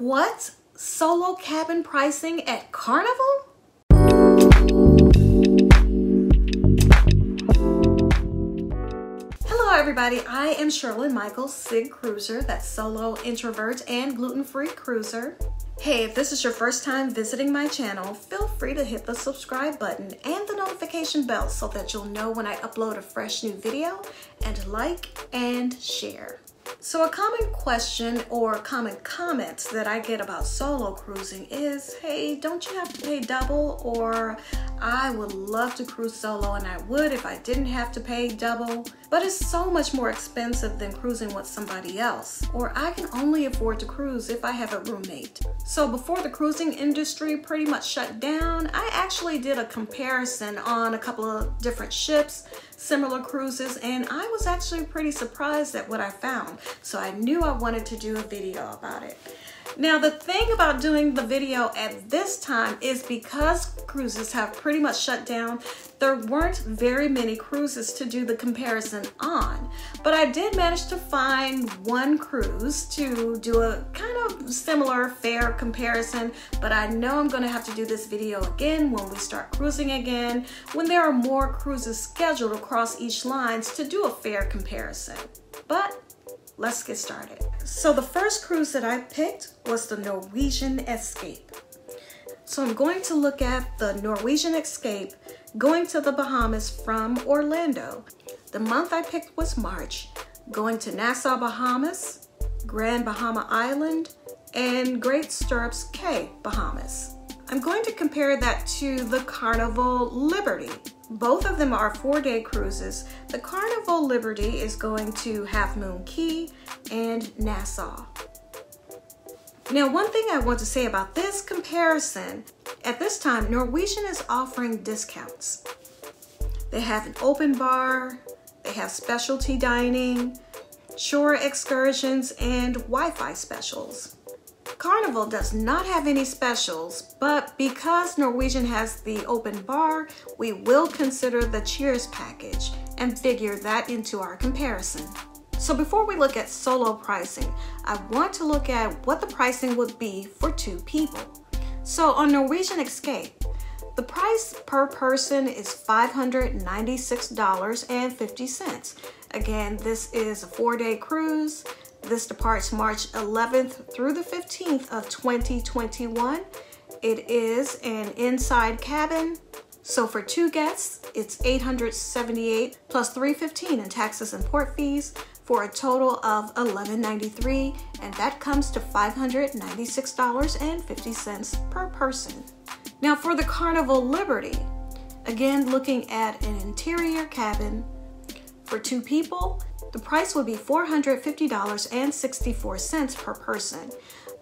What? Solo cabin pricing at Carnival? Hello everybody, I am Cherlyn Michaels, SIG Cruiser, that's solo, introvert, and gluten-free cruiser. Hey, if this is your first time visiting my channel, feel free to hit the subscribe button and the notification bell so that you'll know when I upload a fresh new video, and like and share. So a common question or common comments that I get about solo cruising is, hey, don't you have to pay double? Or I would love to cruise solo and I would if I didn't have to pay double, but it's so much more expensive than cruising with somebody else. Or I can only afford to cruise if I have a roommate. So before the cruising industry pretty much shut down, I actually did a comparison on a couple of different ships similar cruises and I was actually pretty surprised at what I found. So I knew I wanted to do a video about it. Now the thing about doing the video at this time is because cruises have pretty much shut down, there weren't very many cruises to do the comparison on. But I did manage to find one cruise to do a kind of similar fair comparison, but I know I'm gonna have to do this video again when we start cruising again, when there are more cruises scheduled across each lines to do a fair comparison. But let's get started. So the first cruise that I picked was the Norwegian Escape. So I'm going to look at the Norwegian Escape going to the Bahamas from Orlando. The month I picked was March, going to Nassau, Bahamas, Grand Bahama Island, and Great Stirrups Cay, Bahamas. I'm going to compare that to the Carnival Liberty. Both of them are four day cruises. The Carnival Liberty is going to Half Moon Cay and Nassau. Now, one thing I want to say about this comparison, at this time, Norwegian is offering discounts. They have an open bar, they have specialty dining, shore excursions, and Wi-Fi specials. Carnival does not have any specials, but because Norwegian has the open bar, we will consider the Cheers package and figure that into our comparison. So before we look at solo pricing, I want to look at what the pricing would be for two people. So on Norwegian Escape, the price per person is $596.50. Again, this is a four day cruise. This departs March 11th through the 15th of 2021. It is an inside cabin. So for two guests, it's 878 plus 315 in taxes and port fees for a total of 1193 and that comes to $596.50 per person. Now for the Carnival Liberty, again looking at an interior cabin for two people, the price would be $450.64 per person.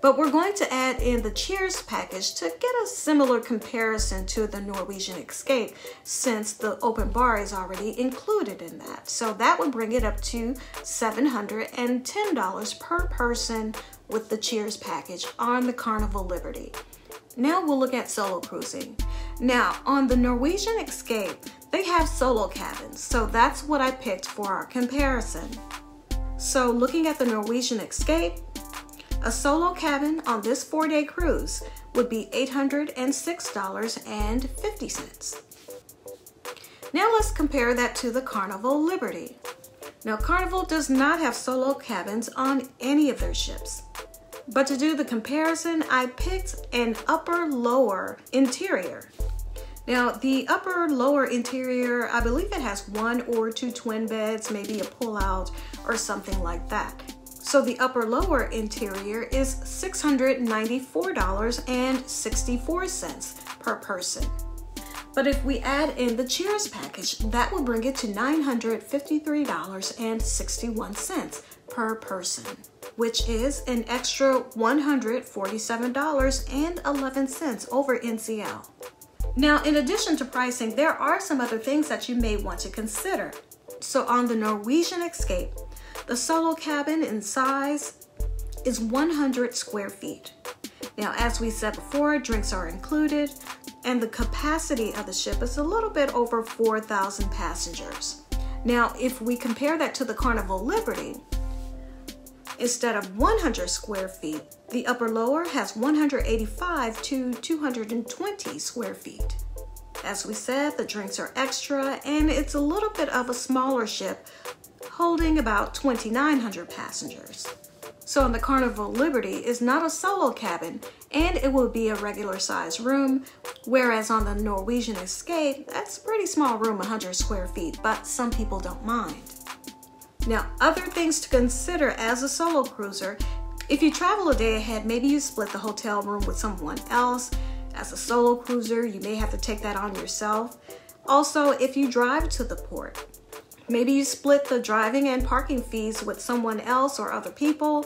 But we're going to add in the Cheers package to get a similar comparison to the Norwegian Escape since the open bar is already included in that. So that would bring it up to $710 per person with the Cheers package on the Carnival Liberty. Now we'll look at solo cruising. Now on the Norwegian Escape, they have solo cabins, so that's what I picked for our comparison. So looking at the Norwegian Escape, a solo cabin on this four-day cruise would be $806.50. Now let's compare that to the Carnival Liberty. Now Carnival does not have solo cabins on any of their ships. But to do the comparison, I picked an upper-lower interior. Now, the upper lower interior, I believe it has one or two twin beds, maybe a pull-out or something like that. So the upper lower interior is $694.64 per person. But if we add in the Cheers package, that will bring it to $953.61 per person, which is an extra $147.11 over NCL. Now, in addition to pricing, there are some other things that you may want to consider. So on the Norwegian Escape, the solo cabin in size is 100 square feet. Now, as we said before, drinks are included, and the capacity of the ship is a little bit over 4,000 passengers. Now, if we compare that to the Carnival Liberty, instead of 100 square feet. The upper lower has 185 to 220 square feet. As we said, the drinks are extra and it's a little bit of a smaller ship holding about 2,900 passengers. So in the Carnival Liberty is not a solo cabin and it will be a regular size room, whereas on the Norwegian Escape, that's a pretty small room, 100 square feet, but some people don't mind. Now, other things to consider as a solo cruiser, if you travel a day ahead, maybe you split the hotel room with someone else. As a solo cruiser, you may have to take that on yourself. Also, if you drive to the port, Maybe you split the driving and parking fees with someone else or other people.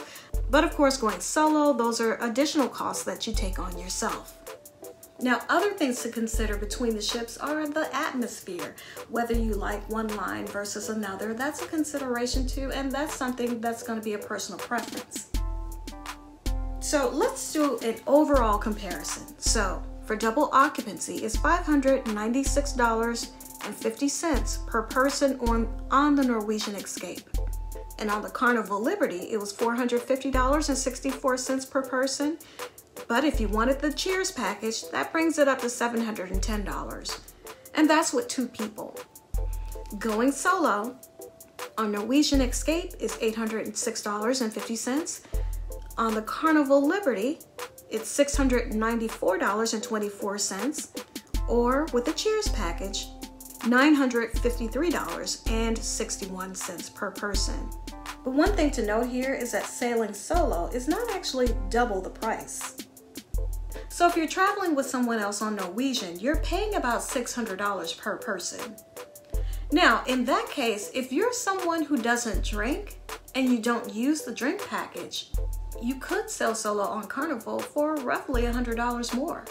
But of course, going solo, those are additional costs that you take on yourself. Now, other things to consider between the ships are the atmosphere. Whether you like one line versus another, that's a consideration too, and that's something that's going to be a personal preference. So let's do an overall comparison. So for double occupancy, it's $596 and 50 cents per person on, on the Norwegian Escape. And on the Carnival Liberty, it was $450.64 per person. But if you wanted the Cheers package, that brings it up to $710. And that's with two people. Going solo on Norwegian Escape is $806.50. On the Carnival Liberty, it's $694.24. Or with the Cheers package, $953.61 per person. But one thing to note here is that sailing solo is not actually double the price. So if you're traveling with someone else on Norwegian, you're paying about $600 per person. Now, in that case, if you're someone who doesn't drink and you don't use the drink package, you could sail solo on Carnival for roughly $100 more.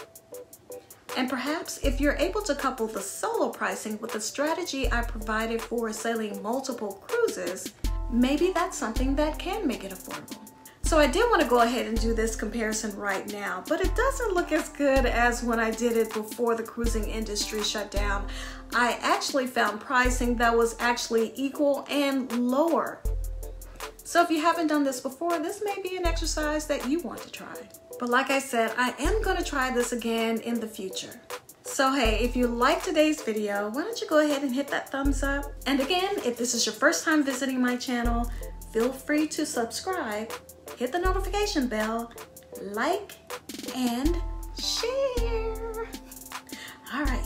And perhaps if you're able to couple the solo pricing with the strategy I provided for sailing multiple cruises, maybe that's something that can make it affordable. So I did want to go ahead and do this comparison right now, but it doesn't look as good as when I did it before the cruising industry shut down. I actually found pricing that was actually equal and lower. So if you haven't done this before, this may be an exercise that you want to try. But like I said, I am going to try this again in the future. So hey, if you like today's video, why don't you go ahead and hit that thumbs up? And again, if this is your first time visiting my channel, feel free to subscribe, hit the notification bell, like, and share. All right.